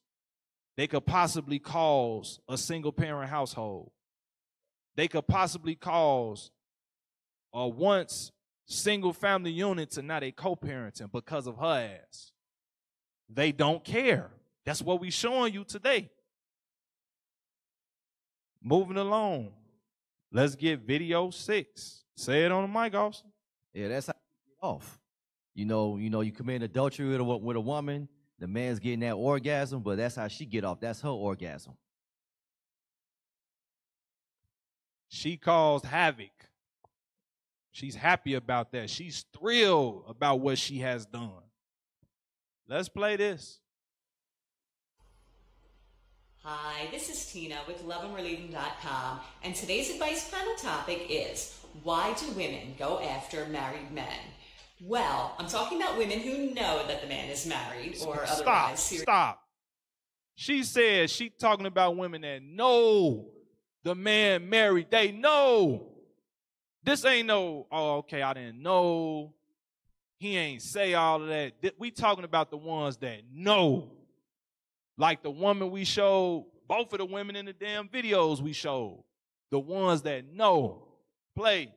They could possibly cause a single parent household. They could possibly cause a once single family unit to not a co-parenting because of her ass. They don't care. That's what we showing you today. Moving along. Let's get video six. Say it on the mic, officer. Yeah, that's how you get off. You know, you know, you commit adultery with a, with a woman, the man's getting that orgasm, but that's how she get off. That's her orgasm. She caused havoc. She's happy about that. She's thrilled about what she has done. Let's play this. Hi, this is Tina with loveandrelieving.com, and today's advice panel topic is why do women go after married men? Well, I'm talking about women who know that the man is married or Stop. otherwise serious. Stop. She said she talking about women that know the man married. They know. This ain't no, oh, okay, I didn't know. He ain't say all of that. We talking about the ones that know. Like the woman we showed, both of the women in the damn videos we showed. The ones that know. Play.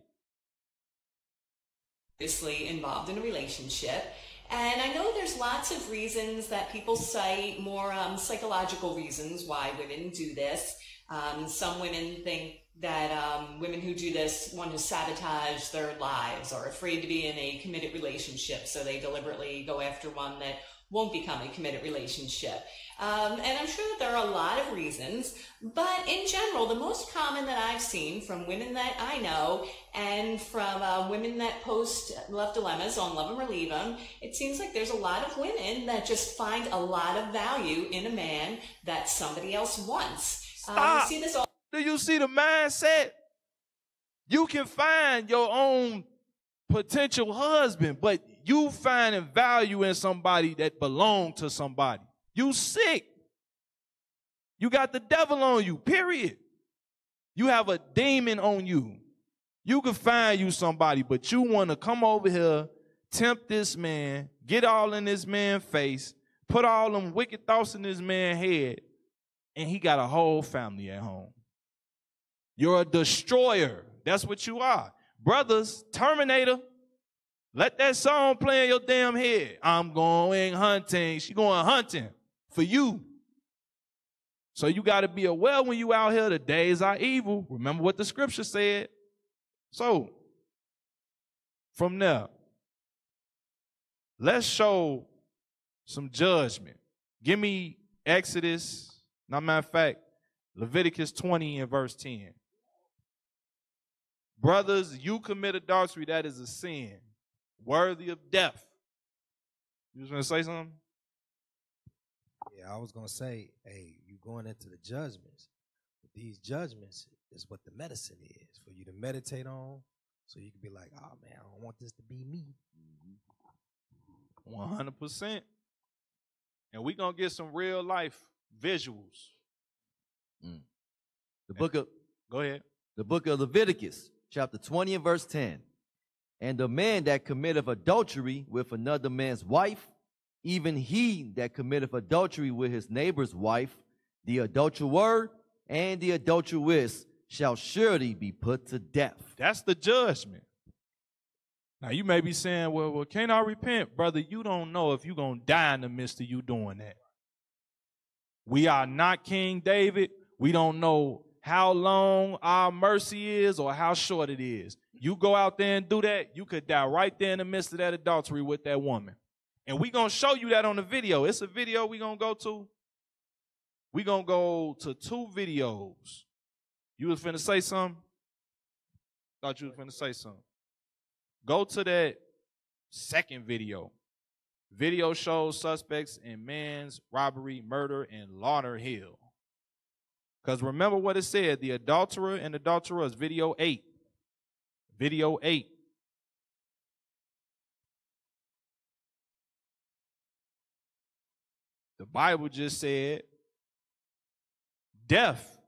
obviously involved in a relationship. And I know there's lots of reasons that people cite, more um, psychological reasons why women do this. Um, some women think that um, women who do this want to sabotage their lives or afraid to be in a committed relationship, so they deliberately go after one that won't become a committed relationship. Um, and I'm sure that there are a lot of reasons, but in general, the most common that I've seen from women that I know and from uh, women that post Love Dilemmas on Love and Them, it seems like there's a lot of women that just find a lot of value in a man that somebody else wants. Um, Stop. you see this all Do you see the mindset? You can find your own potential husband, but you finding value in somebody that belong to somebody. You sick. You got the devil on you, period. You have a demon on you. You can find you somebody, but you want to come over here, tempt this man, get all in this man's face, put all them wicked thoughts in this man's head, and he got a whole family at home. You're a destroyer. That's what you are. Brothers, Terminator. Let that song play in your damn head. I'm going hunting. She going hunting for you. So you got to be aware when you out here, the days are evil. Remember what the scripture said. So, from there, let's show some judgment. Give me Exodus, not matter of fact, Leviticus 20 and verse 10. Brothers, you commit adultery, that is a sin, worthy of death. You was gonna say something? Yeah, I was gonna say, hey, you going into the judgments. But these judgments is what the medicine is for you to meditate on, so you can be like, oh man, I don't want this to be me. Mm-hmm. One hundred percent. And we gonna get some real life visuals. Mm. The book of Go ahead. the book of Leviticus, chapter 20 and verse 10. And the man that committeth adultery with another man's wife, even he that committeth adultery with his neighbor's wife, the adulterer and the adulteress shall surely be put to death. That's the judgment. Now you may be saying, well, well, can't I repent? Brother, you don't know if you're gonna die in the midst of you doing that. We are not King David. We don't know how long our mercy is or how short it is. You go out there and do that, you could die right there in the midst of that adultery with that woman. And we gonna show you that on the video. It's a video we gonna go to. We gonna go to two videos. You was finna say something? Thought you was finna say something. Go to that second video. Video shows suspects in man's robbery, murder, and Lauderhill. Because remember what it said the adulterer and adulterers, video 8. Video 8. The Bible just said death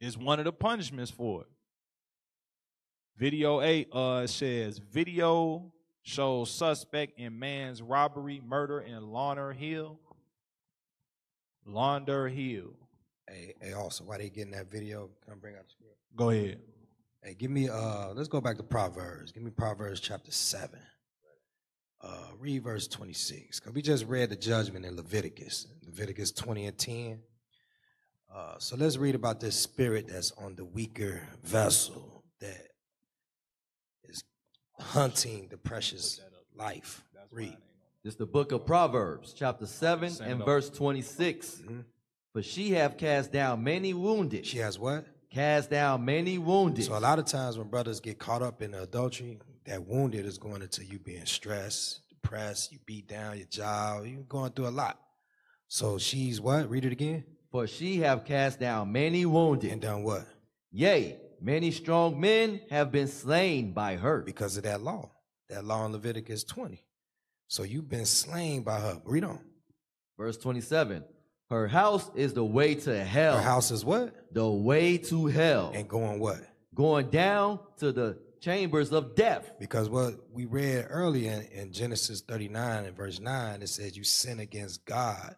is one of the punishments for it. Video 8 uh says video shows suspect in man's robbery, murder in Lauderhill. Lauder Hill. Hey, hey, also, why they getting that video? Come bring out the script. Go ahead. Hey, give me uh let's go back to Proverbs. Give me Proverbs chapter seven. Uh read verse 26. Because we just read the judgment in Leviticus. Leviticus 20 and 10. Uh, so let's read about this spirit that's on the weaker vessel that is hunting the precious life. Read. This is the book of Proverbs, chapter 7 and verse 26. For she have cast down many wounded. She has what? Cast down many wounded. So a lot of times when brothers get caught up in adultery, that wounded is going into you being stressed, depressed, you beat down your job, you're going through a lot. So she's what? Read it again. For she have cast down many wounded. And done what? Yea, many strong men have been slain by her. Because of that law. That law in Leviticus 20. So you've been slain by her. Read on. Verse 27. Her house is the way to hell. Her house is what? The way to hell. And going what? Going down to the chambers of death. Because what we read earlier in, Genesis 39 and verse 9, it says you sin against God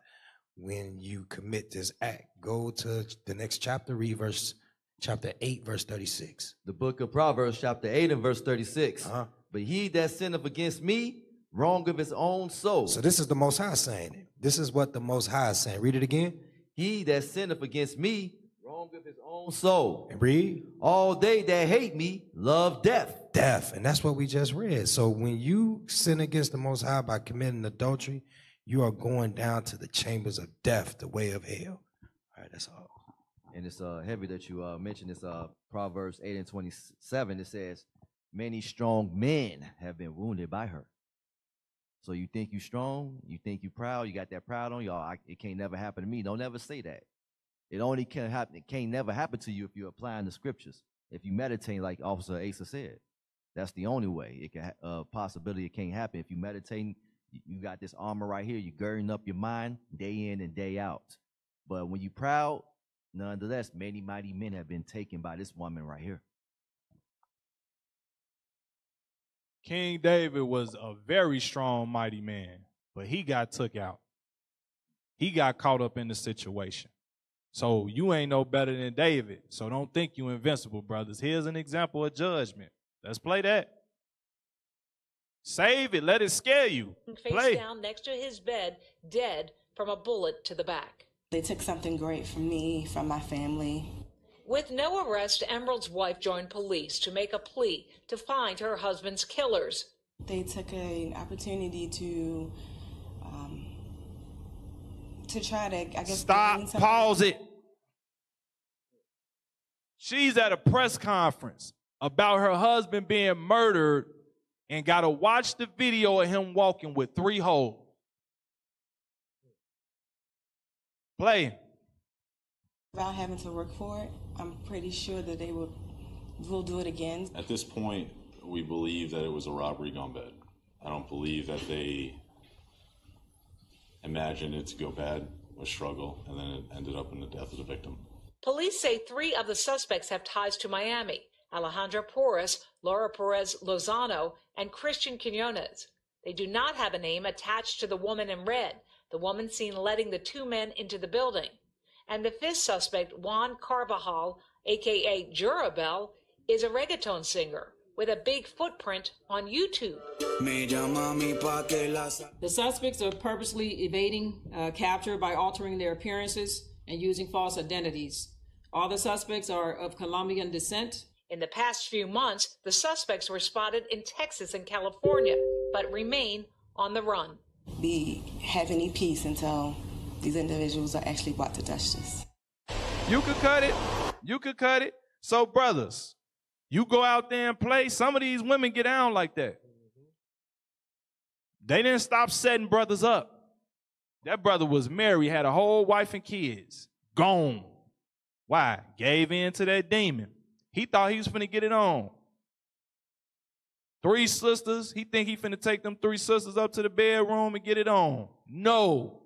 when you commit this act. Go to the next chapter, read verse chapter 8, verse 36. The book of Proverbs, chapter 8 and verse 36. Uh-huh. But he that sinneth against me, wrong of his own soul. So this is the Most High saying it. This is what the Most High is saying. Read it again. He that sinneth against me, wrong of his own soul. And read. All they that hate me love death. Death. And that's what we just read. So when you sin against the Most High by committing adultery, you are going down to the chambers of death, the way of hell. All right, that's all. And it's uh, heavy that you uh, mentioned this uh, Proverbs 8 and 27. It says, Many strong men have been wounded by her. So you think you strong, you think you proud, you got that proud on y'all. I, it can't never happen to me. Don't ever say that. It only can happen. It can't never happen to you if you're applying the scriptures. If you meditate, like Officer Asa said, that's the only way it can. Uh, possibility it can't happen if you meditating. You, you got this armor right here. You're girding up your mind day in and day out. But when you proud, nonetheless, many mighty men have been taken by this woman right here. King David was a very strong, mighty man, but he got took out. He got caught up in the situation. So you ain't no better than David. So don't think you invincible, brothers. Here's an example of judgment. Let's play that. Save it. Let it scare you. face Play. down next to his bed, dead from a bullet to the back. They took something great from me, from my family. With no arrest, Emerald's wife joined police to make a plea to find her husband's killers. They took an opportunity to, um, to try to, I guess, Stop. Pause it. She's at a press conference about her husband being murdered and got to watch the video of him walking with three holes. Play. Without having to work for it, I'm pretty sure that they will will do it again. At this point, we believe that it was a robbery gone bad. I don't believe that they imagined it to go bad, a struggle, and then it ended up in the death of the victim. Police say three of the suspects have ties to Miami Alejandra Porras, Laura Perez Lozano, and Christian Quinones. They do not have a name attached to the woman in red, the woman seen letting the two men into the building. And the fifth suspect, Juan Carvajal, aka Jurabel, is a reggaeton singer. with a big footprint on YouTube. The suspects are purposely evading uh, capture by altering their appearances and using false identities. All the suspects are of Colombian descent. In the past few months, the suspects were spotted in Texas and California, but remain on the run. Be have any peace until these individuals are actually brought to touch justice. You could cut it. You could cut it. So, brothers, you go out there and play. Some of these women get down like that. They didn't stop setting brothers up. That brother was married, had a whole wife and kids. Gone. Why? Gave in to that demon. He thought he was finna get it on. Three sisters. He think he finna take them three sisters up to the bedroom and get it on. No.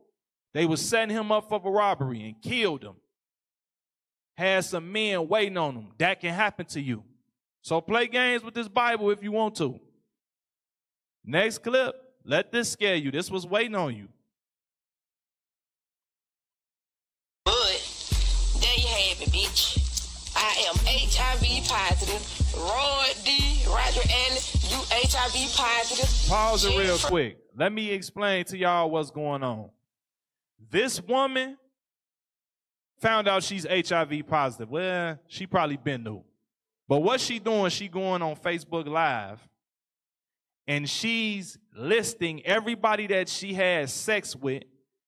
They was setting him up for a robbery and killed him. Had some men waiting on him. That can happen to you. So play games with this Bible if you want to. Next clip. Let this scare you. This was waiting on you. But there you have it, bitch. I am HIV positive. Roy D. Roger Allen, you HIV positive. Pause it real quick. Let me explain to y'all what's going on. This woman found out she's HIV positive. Well, she probably been knew. But what she doing, she going on Facebook Live and she's listing everybody that she has sex with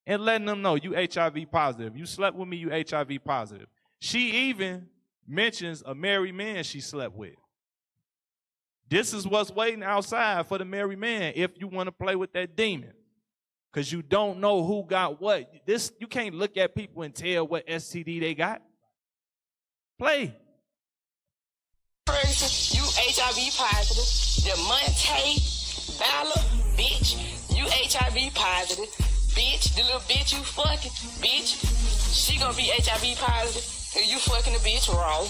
and letting them know you HIV positive. You slept with me, you HIV positive. She even mentions a married man she slept with. This is what's waiting outside for the married man if you want to play with that demon. Cause you don't know who got what. This you can't look at people and tell what STD they got. Play. Crazy, you HIV positive. Demonte Valor, bitch, you HIV positive. Bitch, the little bitch you fucking, bitch, she gonna be HIV positive. And you fucking the bitch wrong.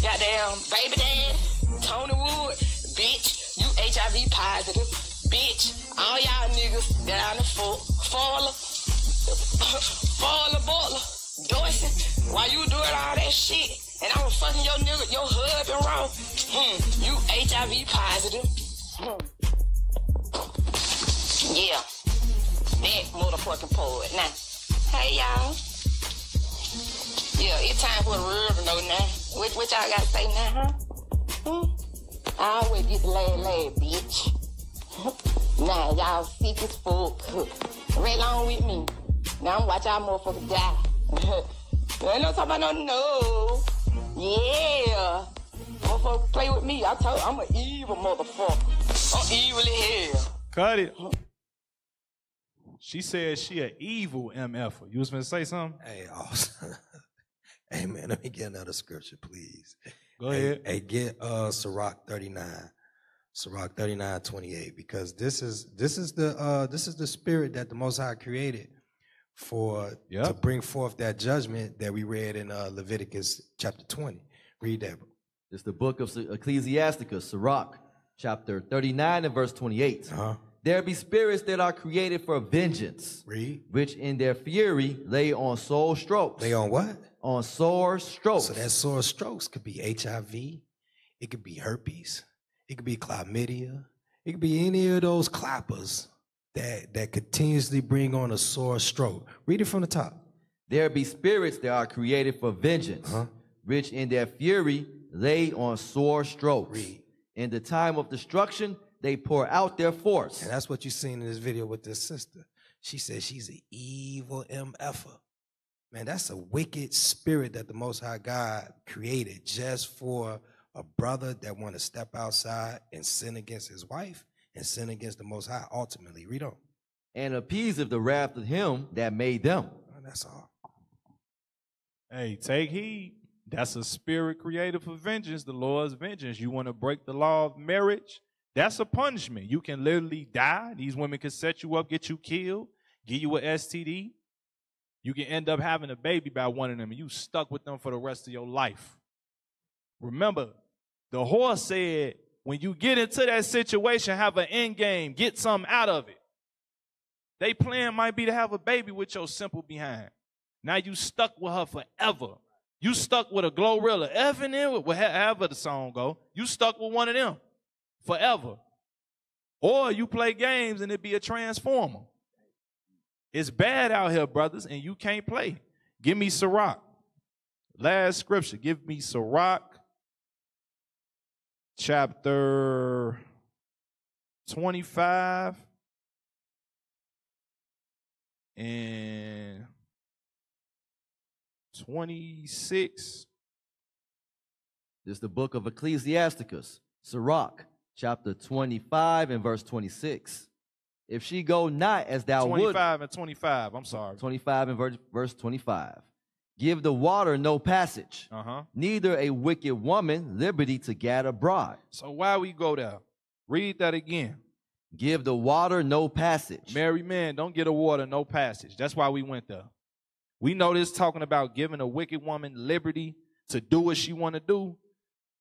Goddamn baby dad, Tony Wood, bitch, you HIV positive. Bitch, all y'all niggas on the full, faller, faller, baller, Dorsey, while you doing all that shit, and I was fucking your nigga, your husband wrong, hmm, you HIV positive. Hmm. Yeah, that motherfucking poet. Now, hey y'all. Yeah, it's time for the to know now. What, what y'all gotta say now, huh? Hmm? I always get the last laugh, bitch. Now y'all sick as fuck. Right along with me. Now I'm watch y'all motherfuckers die. I ain't no talking about no no. Yeah. Motherfucker play with me. I told I'm an evil motherfucker. I'm evil as hell. Cut it. She said she an evil MF. You was gonna say something? Hey, awesome. hey man, let me get another scripture, please. Go Hey- ahead. Hey, get uh Sirach 39. Sirach 39, 28, because this is this is the uh this is the spirit that the most high created for to bring forth that judgment that we read in uh Leviticus chapter 20. Read that. It's the book of Ecclesiasticus, Sirach, chapter 39 and verse 28. There be spirits that are created for vengeance, Read. which in their fury lay on sore strokes. Lay on what? On sore strokes. So that sore strokes could be HIV, it could be herpes, it could be chlamydia, it could be any of those clappers that that continuously bring on a sore stroke. Read it from the top. There be spirits that are created for vengeance, uh-huh. which in their fury lay on sore strokes. In the time of destruction, they pour out their force. And that's what you seen in this video with this sister. She says she's an evil MFer. Man, that's a wicked spirit that the Most High God created just for a brother that want to step outside and sin against his wife and sin against the Most High. Ultimately, read on. And appease of the wrath of him that made them. Oh, that's all. Hey, take heed. That's a spirit created for vengeance, the Lord's vengeance. You want to break the law of marriage? That's a punishment. You can literally die. These women can set you up, get you killed, give you an STD. You can end up having a baby by one of them, and you stuck with them for the rest of your life. Remember, the horse said, when you get into that situation, have an end game, get something out of it. They plan might be to have a baby with your simple behind. Now you stuck with her forever. You stuck with a Glorilla, Evan however the song go. You stuck with one of them. forever. Or you play games and it be a transformer. It's bad out here, brothers, and you can't play. Give me Sirach. Last scripture. Give me Sirach chapter 25 and 26. This is the book of Ecclesiasticus, Sirach, chapter 25 and verse 26. If she go not as thou would 25 and 25. I'm sorry. 25 and verse, verse 25. Give the water no passage, Uh-huh. neither a wicked woman liberty to gad abroad. So why we go there? Read that again. Give the water no passage. Married men don't get a water, no passage. That's why we went there. We know this talking about giving a wicked woman liberty to do what she want to do,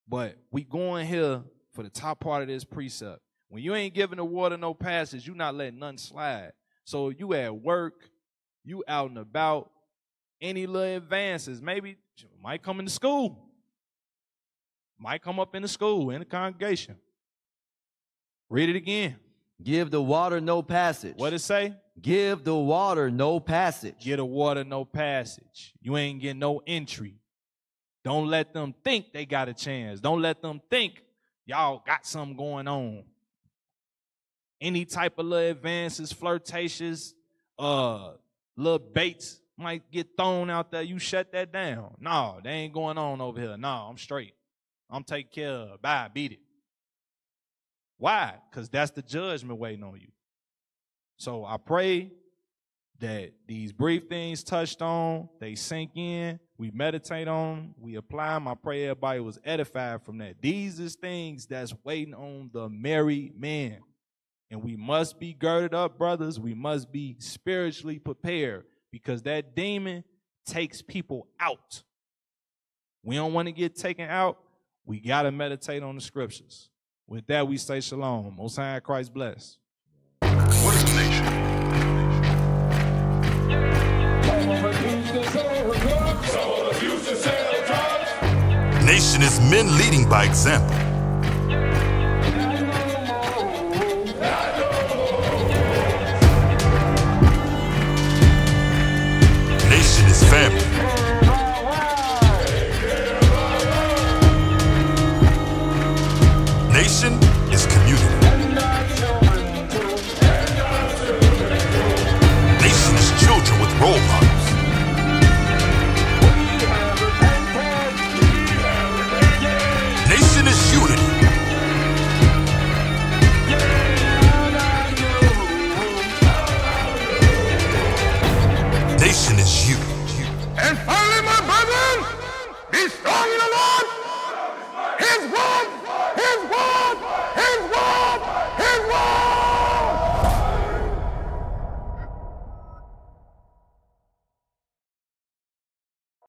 but we going here for the top part of this precept. When you ain't giving the water no passage, you not letting none slide. So you at work, you out and about, any little advances, maybe might come into school, might come up in the school, in the congregation. Read it again. Give the water no passage. What it say? Give the water no passage. Get a water, no passage. You ain't getting no entry. Don't let them think they got a chance. Don't let them think y'all got something going on. Any type of little advances, flirtatious, uh, little baits might get thrown out there. You shut that down. No, they ain't going on over here. No, I'm straight. I'm taking care of. Bye, beat it. Why? Because that's the judgment waiting on you. So I pray that these brief things touched on, they sink in, we meditate on them, we apply them. I pray everybody was edified from that. These is things that's waiting on the married man. And we must be girded up, brothers. We must be spiritually prepared because that demon takes people out. We don't want to get taken out. We got to meditate on the scriptures. With that, we say shalom. Most High Christ bless. Nation is men leading by example. Nation is family. Nation is community. Nation is children with role models.